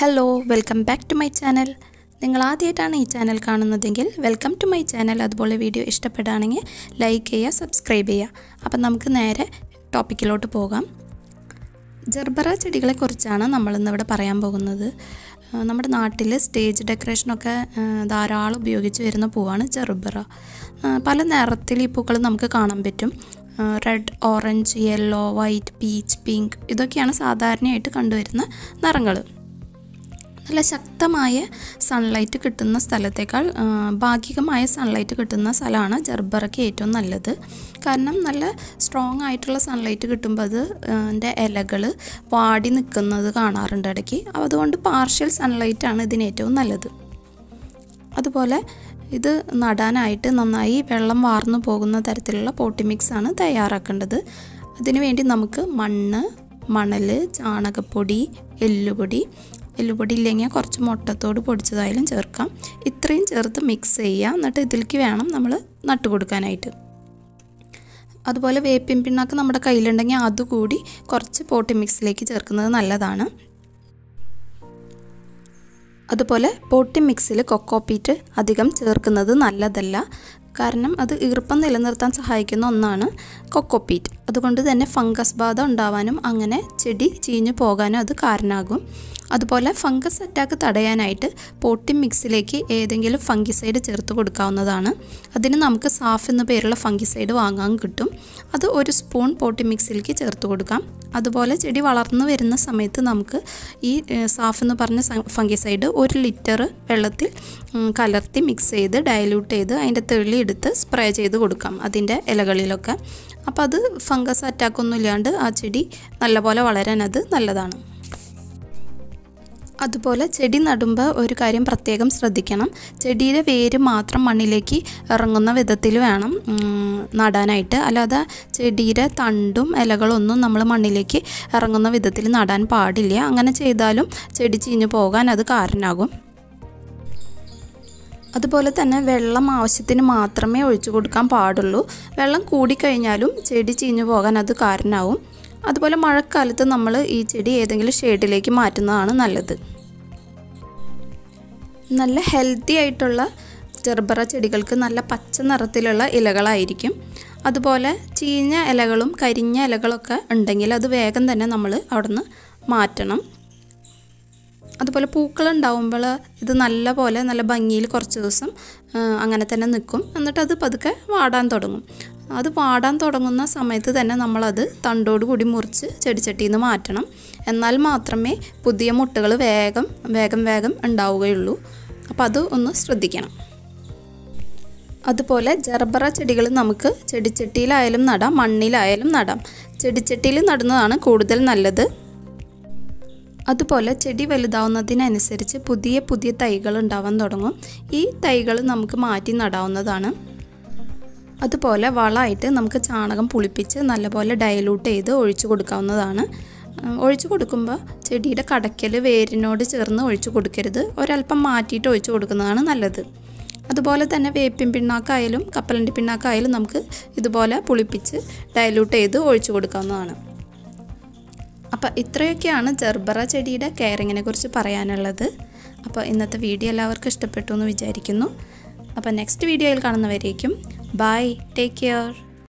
Hello welcome back to my channel നിങ്ങൾ ആദ്യമായിട്ടാണ് ഈ ചാനൽ കാണുന്നതെങ്കിൽ വെൽക്കം ടു മൈ ചാനൽ അതുപോലെ വീഡിയോ ഇഷ്ടപ്പെടുകയാണെങ്കിൽ ലൈക്ക് ചെയ്യുക സബ്സ്ക്രൈബ് ചെയ്യുക. അപ്പം നമുക്ക് നേരെ ടോപ്പിക്കിലോട്ട് പോകാം. ജർബറ ചെടികളെക്കുറിച്ചാണ് നമ്മളിന്നിവിടെ പറയാൻ പോകുന്നത്. നമ്മുടെ നാട്ടിൽ സ്റ്റേജ് ഡെക്കറേഷനൊക്കെ ധാരാളം ഉപയോഗിച്ച് വരുന്ന പൂവാണ് ജർബറ. പല നിറത്തിൽ ഈ പൂക്കൾ നമുക്ക് കാണാൻ പറ്റും. Red orange yellow white peach pink ഇതൊക്കെയാണ് സാധാരണയായിട്ട് കണ്ടുവരുന്ന നിറങ്ങൾ. നല്ല ശക്തമായ സൺലൈറ്റ് കിട്ടുന്ന സ്ഥലത്തേക്കാൾ ഭാഗികമായ സൺലൈറ്റ് കിട്ടുന്ന സ്ഥലമാണ് ജർബറയ്ക്ക് ഏറ്റവും നല്ലത്. കാരണം നല്ല സ്ട്രോങ് ആയിട്ടുള്ള സൺലൈറ്റ് കിട്ടുമ്പോൾ അത് അതിന്റെ ഇലകൾ വാടി നിൽക്കുന്നത് കാണാറുണ്ട് ഇടയ്ക്ക്. അതുകൊണ്ട് പാർഷ്യൽ സൺലൈറ്റാണ് ഇതിന് ഏറ്റവും നല്ലത്. അതുപോലെ ഇത് നടാനായിട്ട് നന്നായി വെള്ളം വാർന്നു പോകുന്ന തരത്തിലുള്ള പോട്ടി മിക്സ് ആണ് തയ്യാറാക്കേണ്ടത്. അതിനുവേണ്ടി നമുക്ക് മണ്ണ് മണൽ ചാണകപ്പൊടി എല്ലുപൊടി എല്ലുപൊടി ഇല്ലെങ്കിൽ കുറച്ച് മുട്ടത്തോട് പൊടിച്ചതായാലും ചേർക്കാം. ഇത്രയും ചേർത്ത് മിക്സ് ചെയ്യുക. എന്നിട്ട് ഇതിലേക്ക് വേണം നമ്മൾ നട്ടു കൊടുക്കാനായിട്ട്. അതുപോലെ വേപ്പിൻ പിണ്ണാക്ക് നമ്മുടെ കയ്യിലുണ്ടെങ്കിൽ അതുകൂടി കുറച്ച് പോട്ടി മിക്സിലേക്ക് ചേർക്കുന്നത് നല്ലതാണ്. അതുപോലെ പോട്ടി മിക്സിൽ കൊക്കോ പീറ്റ് അധികം ചേർക്കുന്നത് നല്ലതല്ല. കാരണം അത് ഈർപ്പം നിലനിർത്താൻ സഹായിക്കുന്ന ഒന്നാണ് കൊക്കോപ്പീറ്റ് അതുകൊണ്ട് തന്നെ ഫംഗസ് ബാധ ഉണ്ടാവാനും അങ്ങനെ ചെടി ചീഞ്ഞു പോകാനും അത് കാരണമാകും അതുപോലെ ഫംഗസ് അറ്റാക്ക് തടയാനായിട്ട് പോട്ടി മിക്സിലേക്ക് ഏതെങ്കിലും ഫംഗിസൈഡ് ചേർത്ത് കൊടുക്കാവുന്നതാണ്. അതിന് നമുക്ക് സാഫ് എന്ന പേരുള്ള ഫംഗിസൈഡ് വാങ്ങാൻ കിട്ടും. അത് ഒരു സ്പൂൺ പോട്ടി മിക്സിലേക്ക് ചേർത്ത് കൊടുക്കാം. അതുപോലെ ചെടി വളർന്നു വരുന്ന സമയത്ത് നമുക്ക് ഈ സാഫ് എന്ന് പറഞ്ഞ ഫംഗിസൈഡ് ഒരു ലിറ്റർ വെള്ളത്തിൽ കലർത്തി മിക്സ് ചെയ്ത് ഡയലൂട്ട് ചെയ്ത് അതിന്റെ തെളി എടുത്ത് സ്പ്രേ ചെയ്ത് കൊടുക്കാം അതിന്റെ ഇലകളിലൊക്കെ. അപ്പോൾ അത് ഫംഗസ് അറ്റാക്കൊന്നും ഇല്ലാണ്ട് ആ ചെടി നല്ലപോലെ വളരാൻ അത് നല്ലതാണ്. അതുപോലെ ചെടി നടുമ്പോൾ ഒരു കാര്യം പ്രത്യേകം ശ്രദ്ധിക്കണം. ചെടിയുടെ വേര് മാത്രം മണ്ണിലേക്ക് ഇറങ്ങുന്ന വിധത്തിൽ വേണം നടാനായിട്ട്. അല്ലാതെ ചെടിയുടെ തണ്ടും ഇലകളൊന്നും നമ്മൾ മണ്ണിലേക്ക് ഇറങ്ങുന്ന വിധത്തിൽ നടാൻ പാടില്ല. അങ്ങനെ ചെയ്താലും ചെടി ചീഞ്ഞു പോകാൻ അത് കാരണമാകും അതുപോലെ തന്നെ വെള്ളം ആവശ്യത്തിന് മാത്രമേ ഒഴിച്ചു കൊടുക്കാൻ പാടുള്ളൂ. വെള്ളം കൂടിക്കഴിഞ്ഞാലും ചെടി ചീഞ്ഞു പോകാൻ അത് കാരണമാവും. അതുപോലെ മഴക്കാലത്ത് നമ്മൾ ഈ ചെടി ഏതെങ്കിലും ഷെയ്ഡിലേക്ക് മാറ്റുന്നതാണ് നല്ലത്. നല്ല ഹെൽത്തി ആയിട്ടുള്ള ചെറുപറ ചെടികൾക്ക് നല്ല പച്ച നിറത്തിലുള്ള ഇലകളായിരിക്കും. അതുപോലെ ചീഞ്ഞ ഇലകളും കരിഞ്ഞ ഇലകളൊക്കെ ഉണ്ടെങ്കിൽ അത് വേഗം തന്നെ നമ്മൾ അവിടുന്ന് മാറ്റണം. അതുപോലെ പൂക്കൾ ഉണ്ടാവുമ്പോൾ ഇത് നല്ല പോലെ നല്ല ഭംഗിയിൽ കുറച്ച് ദിവസം അങ്ങനെ തന്നെ നിൽക്കും. എന്നിട്ട് അത് പതുക്കെ വാടാൻ തുടങ്ങും. അത് വാടാൻ തുടങ്ങുന്ന സമയത്ത് തന്നെ നമ്മളത് തണ്ടോട് കൂടി മുറിച്ച് ചെടിച്ചട്ടിയിൽ നിന്ന് മാറ്റണം. എന്നാൽ മാത്രമേ പുതിയ മുട്ടകൾ വേഗം വേഗം വേഗം ഉണ്ടാവുകയുള്ളൂ. അപ്പോൾ അത് ഒന്ന് ശ്രദ്ധിക്കണം. അതുപോലെ ജർബറ ചെടികൾ നമുക്ക് ചെടിച്ചട്ടിയിലായാലും നടാം മണ്ണിലായാലും നടാം. ചെടിച്ചട്ടിയിൽ നടുന്നതാണ് കൂടുതൽ നല്ലത്. അതുപോലെ ചെടി വലുതാവുന്നതിനനുസരിച്ച് പുതിയ പുതിയ തൈകൾ ഉണ്ടാവാൻ തുടങ്ങും. ഈ തൈകൾ നമുക്ക് മാറ്റി നടാവുന്നതാണ്. അതുപോലെ വളമായിട്ട് നമുക്ക് ചാണകം പുളിപ്പിച്ച് നല്ലപോലെ ഡയലൂട്ട് ചെയ്ത് ഒഴിച്ചു കൊടുക്കാവുന്നതാണ്. ഒഴിച്ചു കൊടുക്കുമ്പോൾ ചെടിയുടെ കടയ്ക്കൽ വേരിനോട് ചേർന്ന് ഒഴിച്ചു കൊടുക്കരുത്. ഒരല്പം മാറ്റിയിട്ട് ഒഴിച്ചു കൊടുക്കുന്നതാണ് നല്ലത്. അതുപോലെ തന്നെ വേപ്പിൻ പിണ്ണാക്കായാലും കപ്പലണ്ടി പിണ്ണാക്കായാലും നമുക്ക് ഇതുപോലെ പുളിപ്പിച്ച് ഡയലൂട്ട് ചെയ്ത് ഒഴിച്ചു കൊടുക്കാവുന്നതാണ്. അപ്പോൾ ഇത്രയൊക്കെയാണ് ജർബറ ചെടിയുടെ കെയറിങ്ങിനെ കുറിച്ച് പറയാനുള്ളത്. അപ്പോൾ ഇന്നത്തെ വീഡിയോ എല്ലാവർക്കും ഇഷ്ടപ്പെട്ടു എന്ന് വിചാരിക്കുന്നു. അപ്പോൾ നെക്സ്റ്റ് വീഡിയോയിൽ കാണുന്നവരേക്കും. Bye take care